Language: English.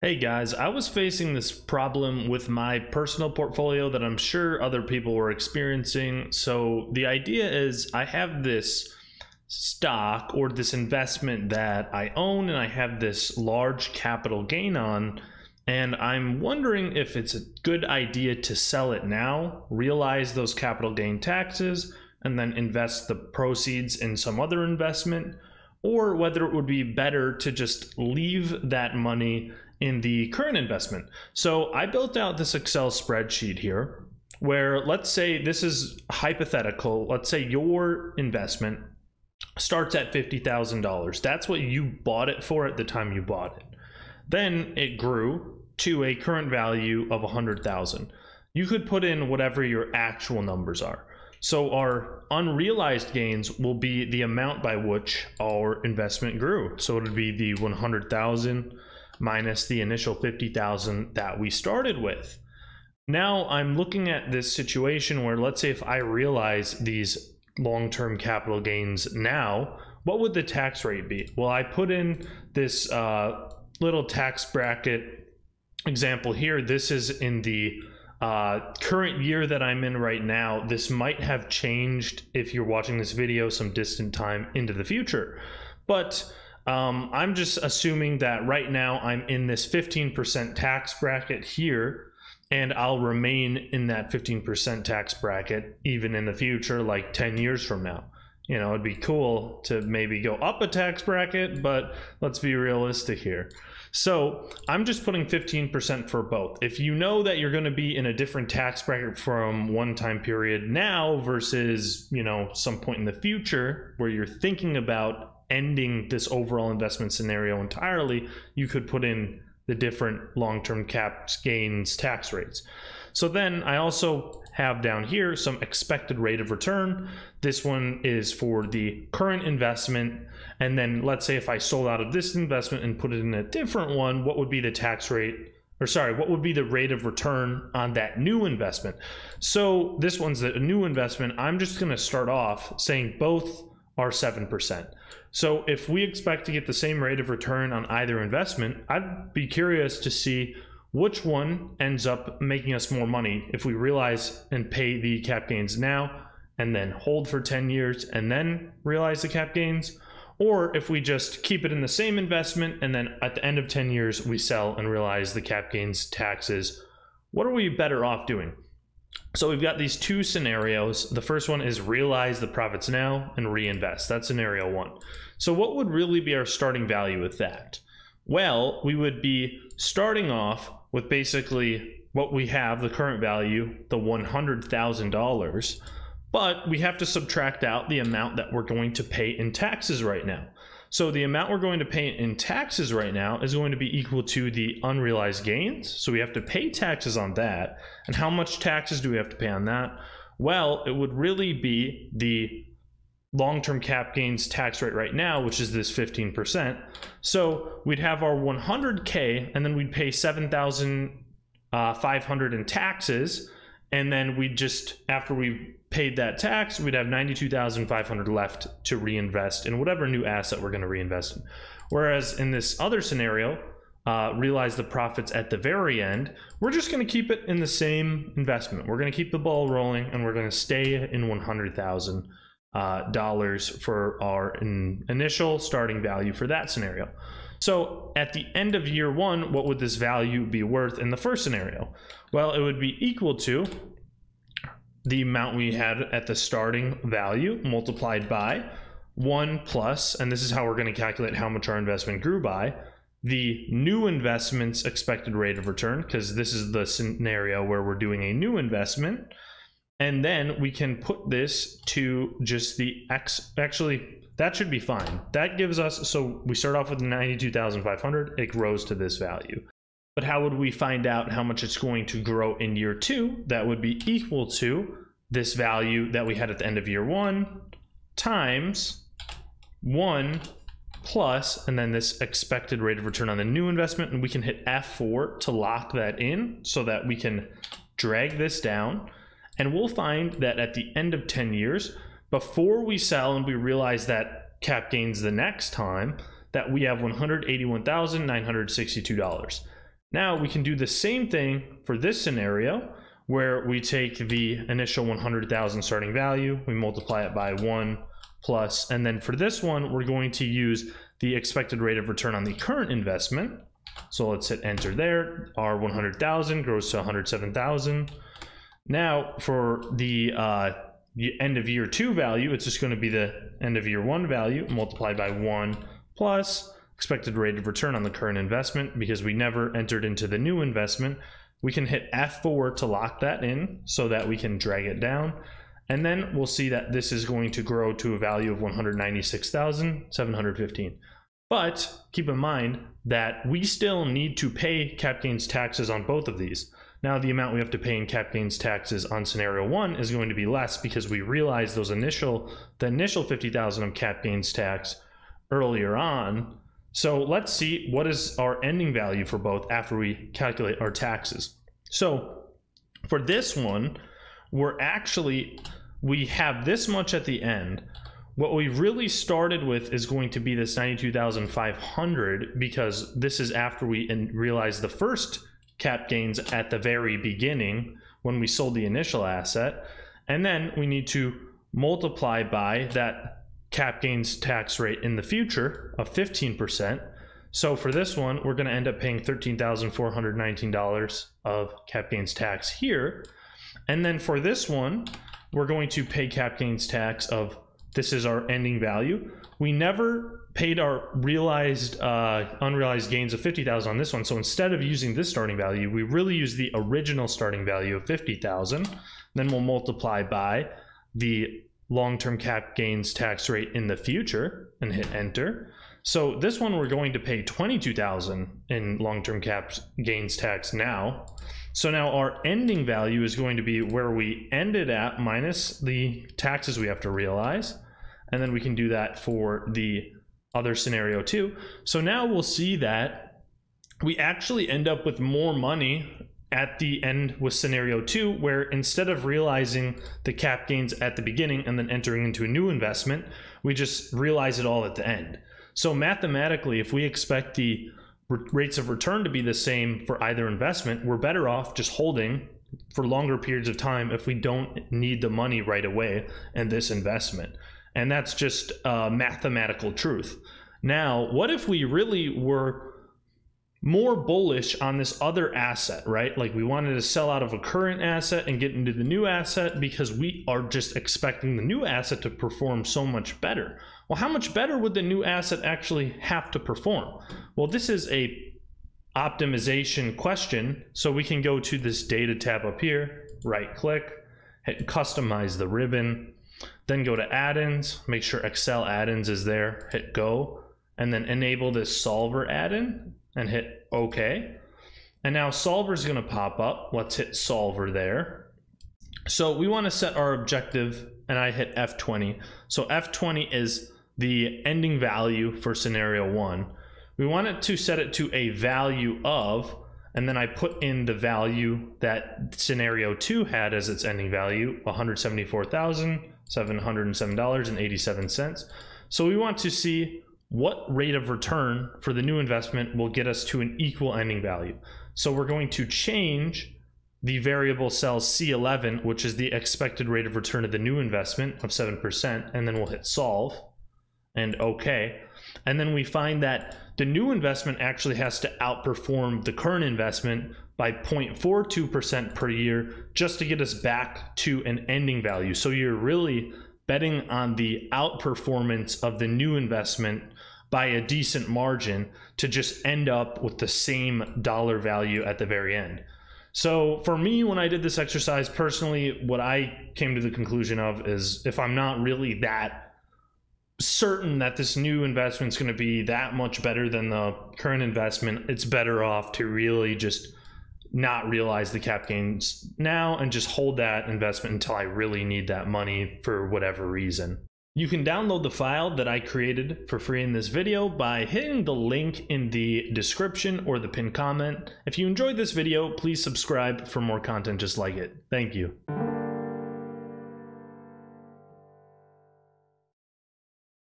Hey guys, I was facing this problem with my personal portfolio that I'm sure other people were experiencing. So the idea is I have this stock or this investment that I own and I have this large capital gain on and I'm wondering if it's a good idea to sell it now, realize those capital gain taxes and then invest the proceeds in some other investment or whether it would be better to just leave that money in the current investment. So I built out this Excel spreadsheet here where let's say this is hypothetical. Let's say your investment starts at $50,000. That's what you bought it for at the time you bought it. Then it grew to a current value of 100,000. You could put in whatever your actual numbers are. So our unrealized gains will be the amount by which our investment grew. So it would be the 100,000 minus the initial 50,000 that we started with. Now I'm looking at this situation where let's say if I realize these long-term capital gains now, what would the tax rate be? Well, I put in this uh, little tax bracket example here. This is in the uh, current year that I'm in right now. This might have changed if you're watching this video some distant time into the future. But um, I'm just assuming that right now I'm in this 15% tax bracket here, and I'll remain in that 15% tax bracket even in the future, like 10 years from now. You know, it'd be cool to maybe go up a tax bracket, but let's be realistic here. So I'm just putting 15% for both. If you know that you're going to be in a different tax bracket from one time period now versus, you know, some point in the future where you're thinking about ending this overall investment scenario entirely, you could put in the different long-term caps gains tax rates. So then I also have down here some expected rate of return. This one is for the current investment. And then let's say if I sold out of this investment and put it in a different one, what would be the tax rate or sorry, what would be the rate of return on that new investment? So this one's a new investment. I'm just going to start off saying both are 7%. So if we expect to get the same rate of return on either investment, I'd be curious to see which one ends up making us more money if we realize and pay the cap gains now and then hold for 10 years and then realize the cap gains or if we just keep it in the same investment and then at the end of 10 years we sell and realize the cap gains taxes what are we better off doing so we've got these two scenarios. The first one is realize the profits now and reinvest. That's scenario one. So what would really be our starting value with that? Well, we would be starting off with basically what we have, the current value, the $100,000, but we have to subtract out the amount that we're going to pay in taxes right now. So the amount we're going to pay in taxes right now is going to be equal to the unrealized gains. So we have to pay taxes on that. And how much taxes do we have to pay on that? Well, it would really be the long-term cap gains tax rate right now, which is this 15%. So we'd have our 100K and then we'd pay 7,500 uh, in taxes. And then we just, after we paid that tax, we'd have 92,500 left to reinvest in whatever new asset we're going to reinvest in. Whereas in this other scenario, uh, realize the profits at the very end, we're just going to keep it in the same investment. We're going to keep the ball rolling and we're going to stay in 100,000 uh, dollars for our in initial starting value for that scenario. So at the end of year one, what would this value be worth in the first scenario? Well, it would be equal to the amount we had at the starting value multiplied by 1 plus, and this is how we're going to calculate how much our investment grew by, the new investment's expected rate of return, because this is the scenario where we're doing a new investment. And then we can put this to just the X, actually, that should be fine. That gives us, so we start off with 92,500, it grows to this value. But how would we find out how much it's going to grow in year two? That would be equal to this value that we had at the end of year one times one plus, and then this expected rate of return on the new investment. And we can hit F4 to lock that in so that we can drag this down. And we'll find that at the end of 10 years, before we sell and we realize that cap gains the next time, that we have $181,962. Now we can do the same thing for this scenario where we take the initial 100,000 starting value, we multiply it by one plus, and then for this one, we're going to use the expected rate of return on the current investment. So let's hit enter there. Our 100,000 grows to 107,000. Now for the uh, end of year two value, it's just going to be the end of year one value multiplied by one plus expected rate of return on the current investment because we never entered into the new investment. We can hit F4 to lock that in so that we can drag it down. And then we'll see that this is going to grow to a value of 196,715. But keep in mind that we still need to pay cap gains taxes on both of these. Now the amount we have to pay in cap gains taxes on scenario one is going to be less because we realized those initial, the initial 50,000 of cap gains tax earlier on so let's see what is our ending value for both after we calculate our taxes. So for this one, we're actually, we have this much at the end. What we really started with is going to be this 92,500 because this is after we realized the first cap gains at the very beginning when we sold the initial asset. And then we need to multiply by that cap gains tax rate in the future of 15%. So for this one, we're going to end up paying $13,419 of cap gains tax here. And then for this one, we're going to pay cap gains tax of this is our ending value. We never paid our realized uh, unrealized gains of 50,000 on this one. So instead of using this starting value, we really use the original starting value of 50,000. Then we'll multiply by the long-term cap gains tax rate in the future and hit enter. So this one we're going to pay 22,000 in long-term cap gains tax now. So now our ending value is going to be where we ended at minus the taxes we have to realize. And then we can do that for the other scenario too. So now we'll see that we actually end up with more money at the end with scenario two, where instead of realizing the cap gains at the beginning and then entering into a new investment, we just realize it all at the end. So mathematically, if we expect the rates of return to be the same for either investment, we're better off just holding for longer periods of time if we don't need the money right away in this investment. And that's just a mathematical truth. Now, what if we really were more bullish on this other asset, right? Like we wanted to sell out of a current asset and get into the new asset because we are just expecting the new asset to perform so much better. Well, how much better would the new asset actually have to perform? Well, this is a optimization question. So we can go to this data tab up here, right click, hit customize the ribbon, then go to add-ins, make sure Excel add-ins is there, hit go, and then enable this solver add-in and hit OK. And now solver is going to pop up. Let's hit solver there. So we want to set our objective and I hit F20. So F20 is the ending value for scenario one. We want it to set it to a value of, and then I put in the value that scenario two had as its ending value, $174,707.87. So we want to see what rate of return for the new investment will get us to an equal ending value. So we're going to change the variable cell C11, which is the expected rate of return of the new investment of 7%, and then we'll hit solve and okay. And then we find that the new investment actually has to outperform the current investment by 0.42% per year just to get us back to an ending value. So you're really betting on the outperformance of the new investment by a decent margin to just end up with the same dollar value at the very end. So for me, when I did this exercise personally, what I came to the conclusion of is if I'm not really that certain that this new investment is going to be that much better than the current investment, it's better off to really just not realize the cap gains now and just hold that investment until I really need that money for whatever reason. You can download the file that I created for free in this video by hitting the link in the description or the pinned comment. If you enjoyed this video, please subscribe for more content just like it. Thank you.